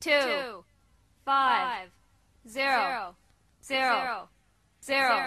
two, five, zero, zero, zero.